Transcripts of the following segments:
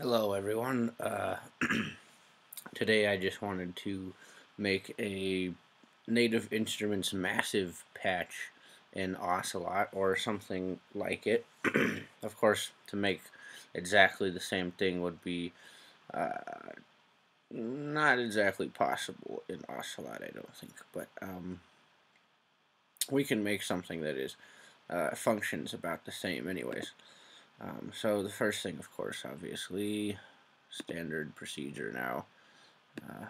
Hello everyone. Uh, today I just wanted to make a Native Instruments massive patch in OSCiLLOT or something like it. of course, to make exactly the same thing would be uh, not exactly possible in OSCiLLOT, I don't think, but um, we can make something that is uh, functions about the same anyways. Um, so the first thing, of course, obviously, standard procedure now, uh,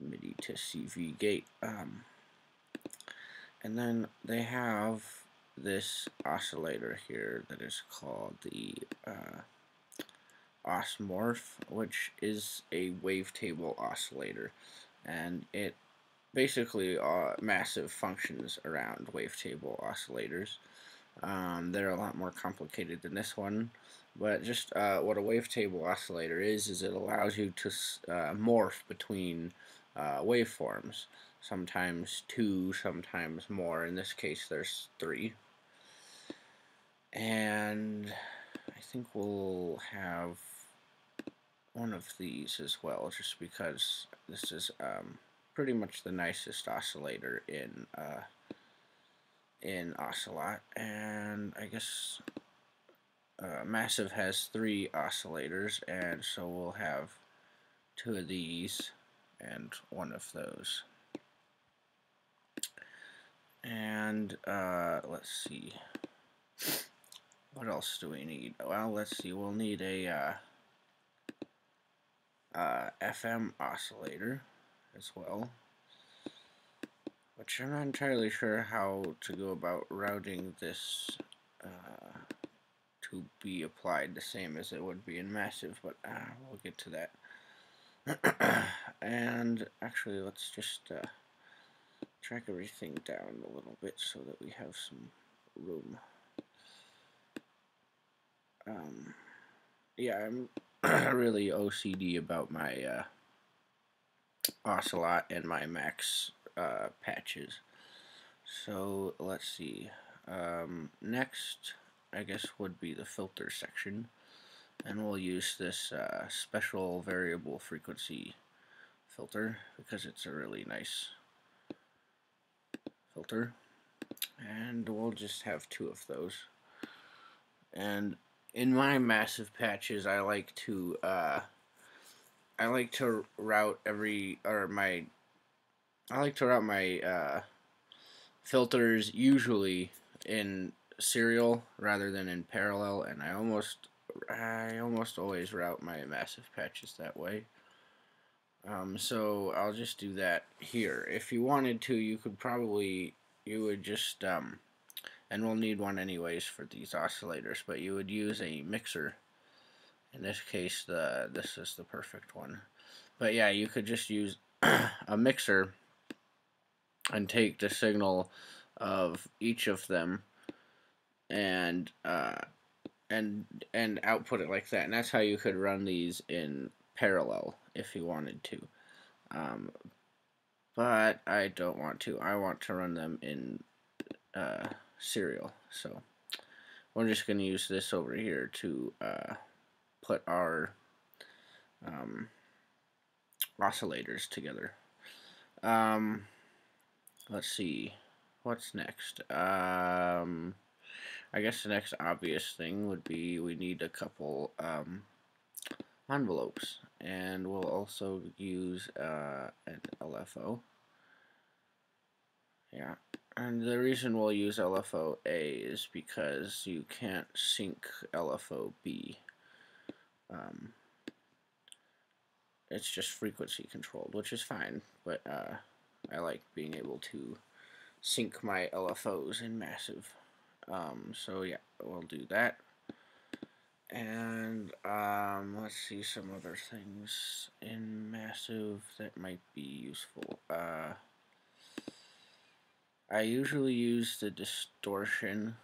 MIDI to CV gate. Um, and then they have this oscillator here that is called the uh, Osmorph, which is a wavetable oscillator, and it basically uh, massive functions around wavetable oscillators. Um, they're a lot more complicated than this one, but just uh, what a wavetable oscillator is, is it allows you to uh, morph between uh, waveforms. Sometimes two, sometimes more. In this case, there's three. And I think we'll have one of these as well, just because this is um, pretty much the nicest oscillator in uh, in OSCiLLOT, and I guess uh, Massive has three oscillators, and so we'll have two of these and one of those. And uh, let's see, what else do we need? Well, let's see, we'll need a uh, uh FM oscillator as well which I'm not entirely sure how to go about routing this uh, to be applied the same as it would be in Massive, but uh, we'll get to that. and actually, let's just uh, track everything down a little bit so that we have some room. Um, yeah, I'm really OCD about my uh, OSCiLLOT and my Max uh, patches. So let's see. Um, next, I guess, would be the filter section. And we'll use this uh, special variable frequency filter because it's a really nice filter. And we'll just have two of those. And in my massive patches, I like to uh, I like to route every or my I like to route my uh, filters usually in serial rather than in parallel, and I almost I almost always route my massive patches that way. Um, so I'll just do that here. If you wanted to, you could probably you would just um, and we'll need one anyways for these oscillators, but you would use a mixer. In this case, the this is the perfect one. But yeah, you could just use a mixer and take the signal of each of them and uh, and and output it like that. And that's how you could run these in parallel if you wanted to. Um, but I don't want to. I want to run them in uh, serial. So we're just going to use this over here to uh, put our um, oscillators together. Um, let's see, what's next? Um, I guess the next obvious thing would be we need a couple um, envelopes, and we'll also use uh, an LFO. Yeah, and the reason we'll use LFO A is because you can't sync LFO B. Um, it's just frequency controlled, which is fine, but uh, I like being able to sync my LFOs in Massive. Um, so yeah, we'll do that. And um, let's see some other things in Massive that might be useful. Uh, I usually use the distortion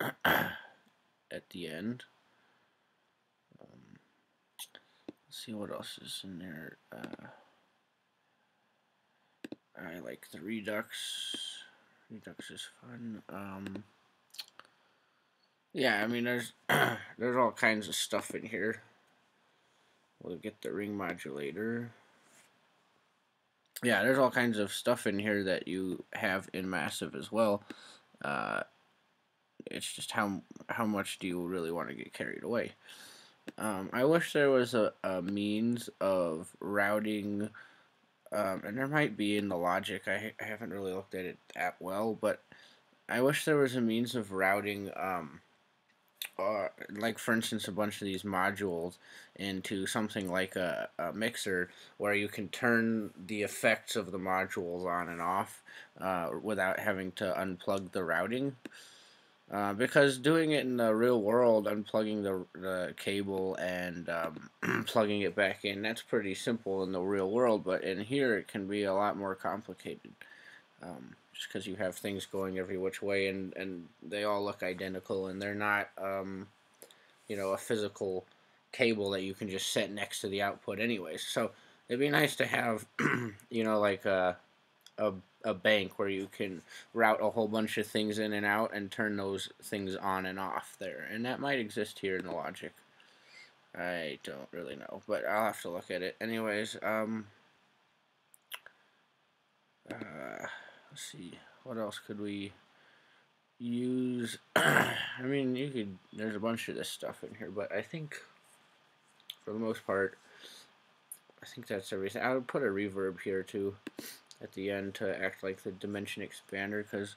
at the end. Um, let's see what else is in there. Uh, I like the Redux. Redux is fun. Um, yeah, I mean, there's there's all kinds of stuff in here. We'll get the ring modulator. Yeah, there's all kinds of stuff in here that you have in Massive as well. Uh, it's just how how much do you really want to get carried away. Um, I wish there was a, a means of routing, um, and there might be in the logic. I, I haven't really looked at it that well, but I wish there was a means of routing, um, uh, like for instance, a bunch of these modules into something like a, a mixer where you can turn the effects of the modules on and off uh, without having to unplug the routing. Uh, because doing it in the real world, unplugging the, the cable and um, plugging it back in, that's pretty simple in the real world, but in here it can be a lot more complicated. Um, just because you have things going every which way and, and they all look identical and they're not, um, you know, a physical cable that you can just set next to the output anyways. So it'd be nice to have, you know, like a, a a bank where you can route a whole bunch of things in and out and turn those things on and off there. And that might exist here in the logic. I don't really know, but I'll have to look at it. Anyways, um, uh, let's see, what else could we use? I mean, you could, there's a bunch of this stuff in here, but I think, for the most part, I think that's everything. I would put a reverb here, too at the end to act like the dimension expander because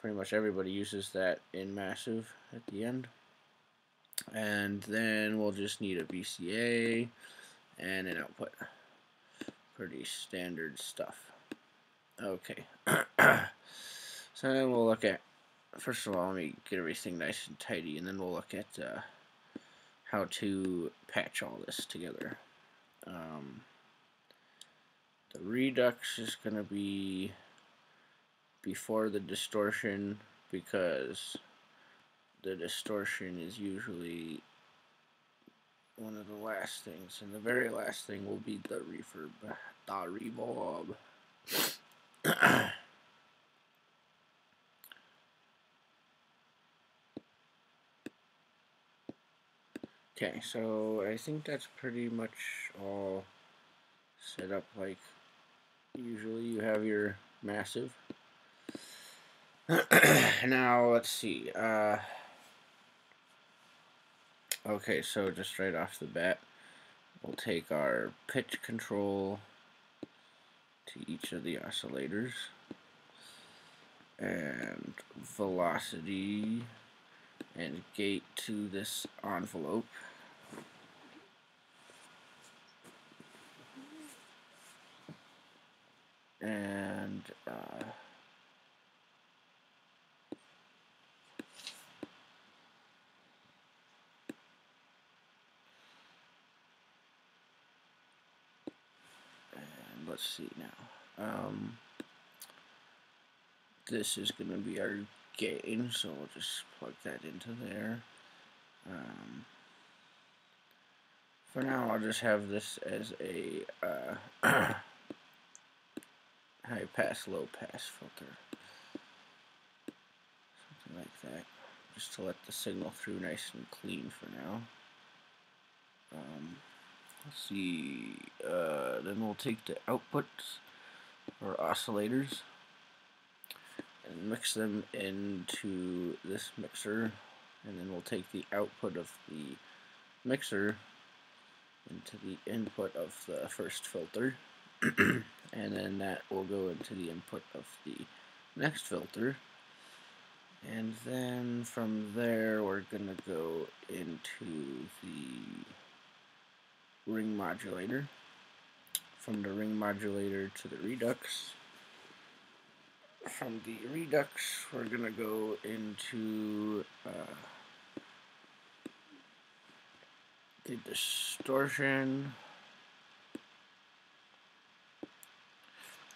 pretty much everybody uses that in massive at the end. And then we'll just need a VCA and an output. Pretty standard stuff. Okay. So then we'll look at first of all let me get everything nice and tidy and then we'll look at uh, how to patch all this together. Um, the redux is going to be before the distortion because the distortion is usually one of the last things and the very last thing will be the reverb the reverb. Okay so I think that's pretty much all set up like usually you have your massive. now, let's see. Uh, okay, so just right off the bat, we'll take our pitch control to each of the oscillators and velocity and gate to this envelope. And uh, and let's see now. Um, this is going to be our gain so we'll just plug that into there. Um, for now I'll just have this as a uh, high pass, low pass filter. Something like that. Just to let the signal through nice and clean for now. Um, let's see. Uh, then we'll take the outputs or oscillators and mix them into this mixer and then we'll take the output of the mixer into the input of the first filter and then that will go into the input of the next filter. And then from there we're gonna go into the ring modulator. From the ring modulator to the redux. From the redux we're gonna go into uh, the distortion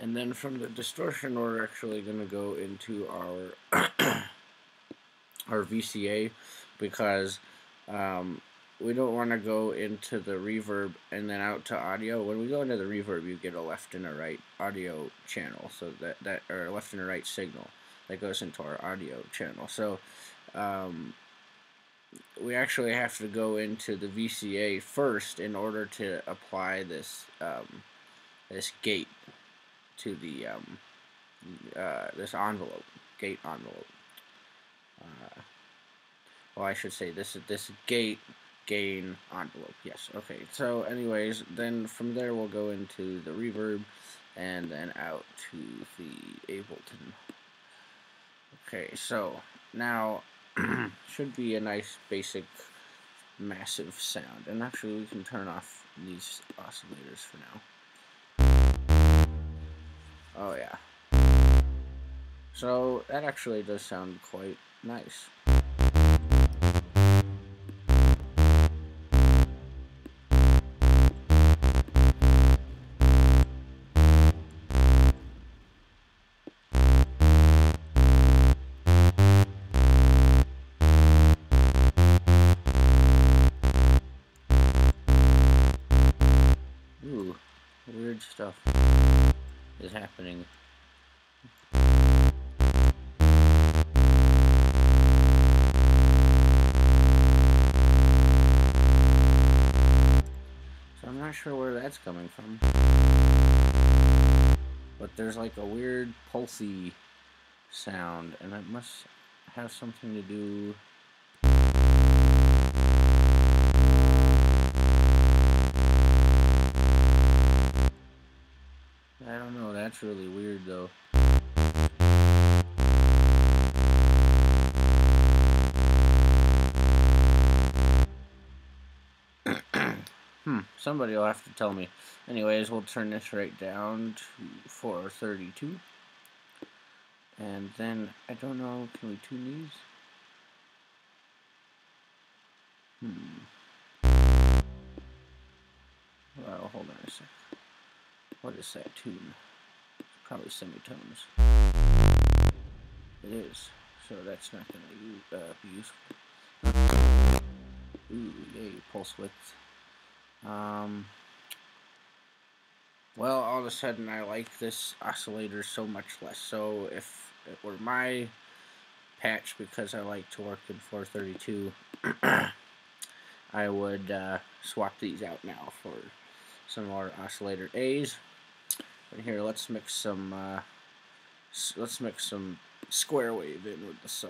And then from the distortion, we're actually going to go into our our VCA because um, we don't want to go into the reverb and then out to audio. When we go into the reverb, you get a left and a right audio channel, so that that or left and a right signal that goes into our audio channel. So um, we actually have to go into the VCA first in order to apply this um, this gate to the um, uh, this envelope, gate envelope. Uh, well, I should say this is this gate gain envelope. Yes. Okay. So, anyways, then from there we'll go into the reverb, and then out to the Ableton. Okay. So now should be a nice basic massive sound. And actually we can turn off these oscillators for now. Oh yeah. So that actually does sound quite nice. Ooh, weird stuff is happening. So I'm not sure where that's coming from. But there's like a weird pulsy sound, and that must have something to do that's really weird though. hmm, somebody will have to tell me. Anyways, we'll turn this right down to 432. And then, I don't know, can we tune these? Hmm. Well, hold on a sec. What is that tune? Probably semitones. It is. So that's not going to uh, be useful. Ooh, yay, pulse width. Um, well, all of a sudden I like this oscillator so much less. So if it were my patch, because I like to work in 432, I would uh, swap these out now for some more oscillator A's. And here, let's mix some, uh, let's mix some square wave in with the saw.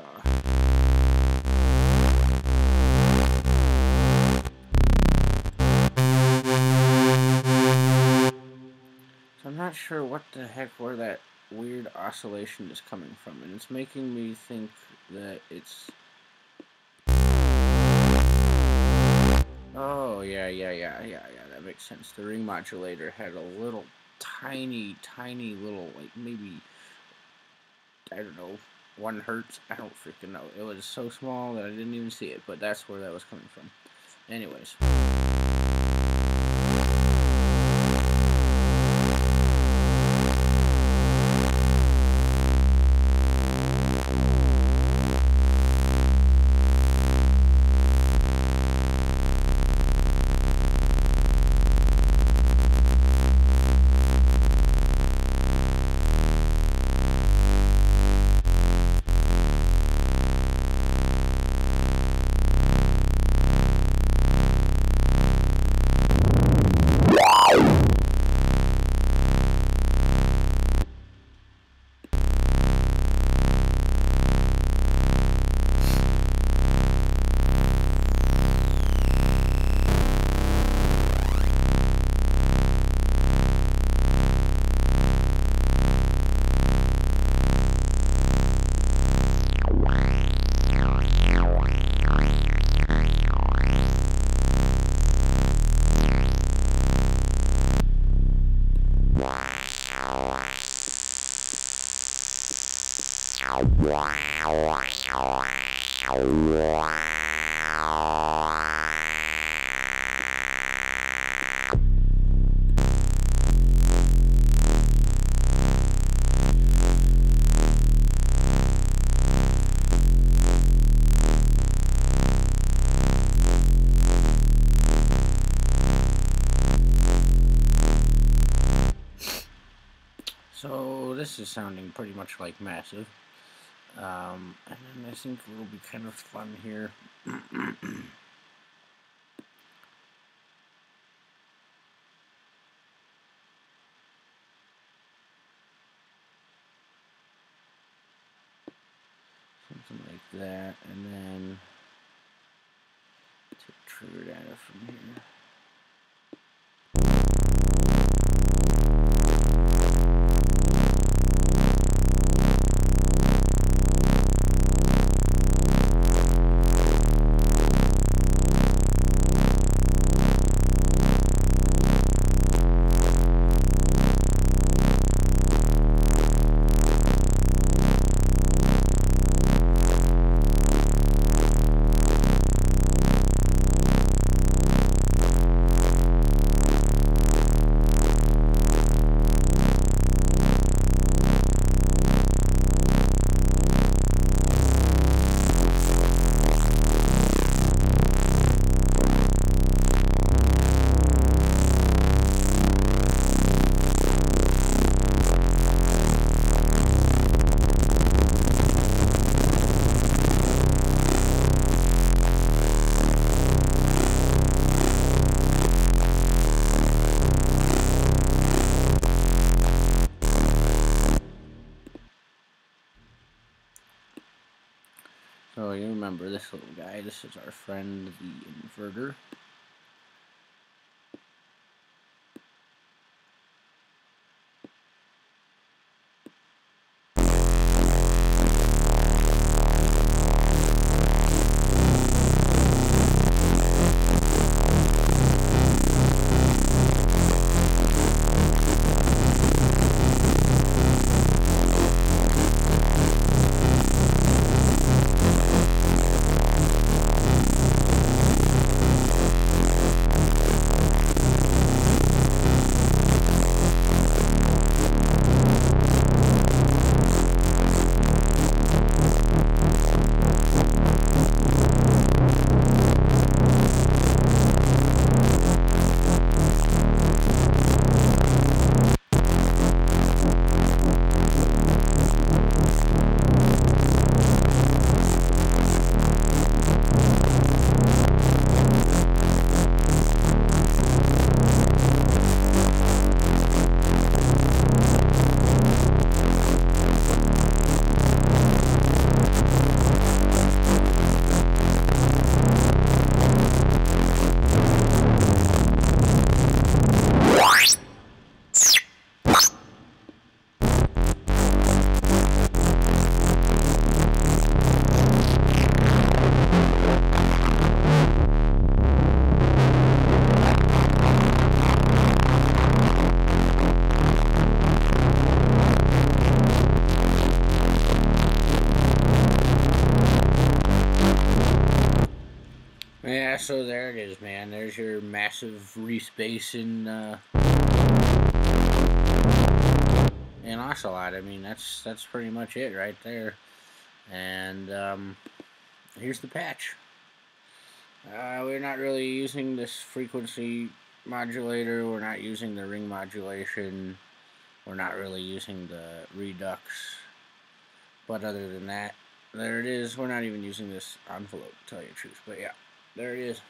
So I'm not sure what the heck where that weird oscillation is coming from, and it's making me think that it's... Oh, yeah, yeah, yeah, yeah, yeah, that makes sense. The ring modulator had a little tiny, tiny little, like maybe, I don't know, one hertz. I don't freaking know. It was so small that I didn't even see it, but that's where that was coming from. Anyways. Is sounding pretty much like massive. Um, and then I think it will be kind of fun here. Something like that, and then trigger data from here. So you remember this little guy, this is our friend the inverter. Yeah, so there it is, man. There's your massive Reese Basin uh, and OSCiLLOT. I mean, that's that's pretty much it right there. And um, here's the patch. Uh, we're not really using this frequency modulator. We're not using the ring modulation. We're not really using the redux. But other than that, there it is. We're not even using this envelope, to tell you the truth. But yeah. There it is.